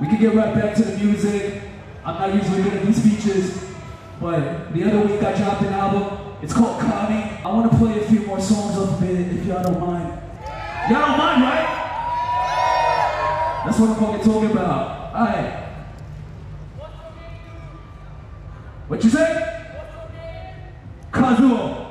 we can get right back to the music. I'm not usually good at these speeches, but the other week I dropped an album. It's called Kami. I want to play a few more songs off of it if y'all don't mind. Y'all don't mind, right? That's what I'm fucking talking about. Alright. What you say? Kazuo.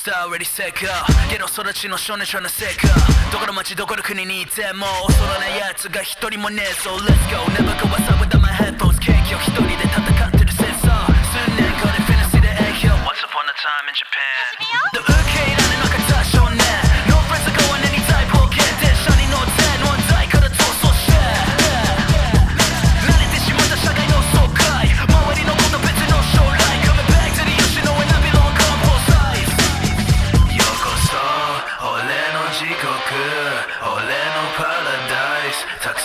スター ready set go ゲの育ちの少年少の成果どこの町どこの国にいても恐らない奴が一人もねえぞ Let's go Never go outside without my headphones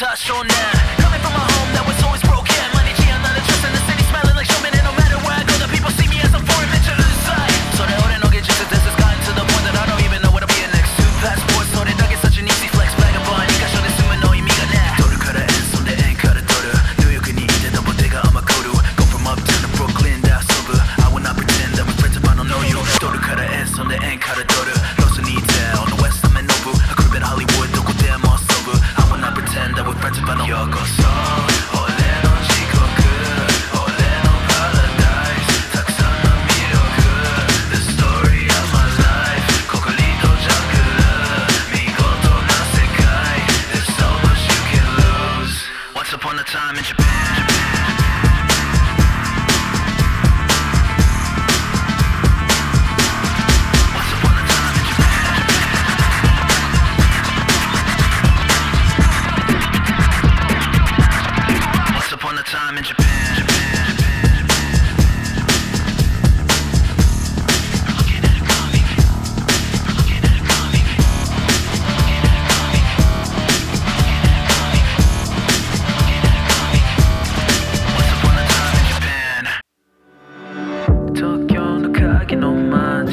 touch on that. Coming from a home that was always broken. Money, G, I'm not interested in the city, smelling like showman. And no matter where I go The people see me as a foreign venture to the side So they already know get just this has gotten to the point That I don't even know what I'm being next to Passport, dug it such an easy flex. Bag of you got shot no, you mean that. Cut her ass on the end, cut double digger, I'm a. Go from uptown to Brooklyn, that's. I will not pretend that friends if I don't know you. Cut her ass on the end, cut.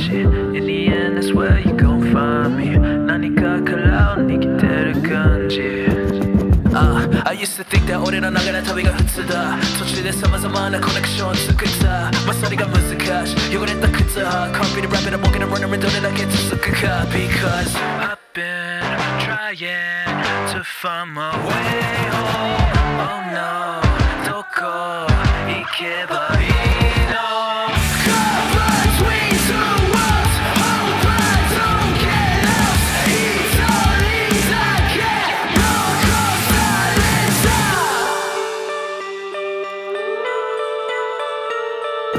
shit In the end, that's where you gon' find me. 나니까 클라우니 기대를 간지. I used to think that 오래는 나가는 타비가 흩트다. 도출돼서 마서만한 커넥션 스크다 마사리가 무스카시 요건 했다 크다 컴퓨터 랩에 I'm walking and running and don't I get to suck Because I've been trying to find my way home. Oh no, don't go, 이게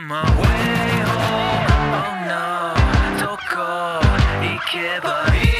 to find my way home Oh no どこ行けばいいの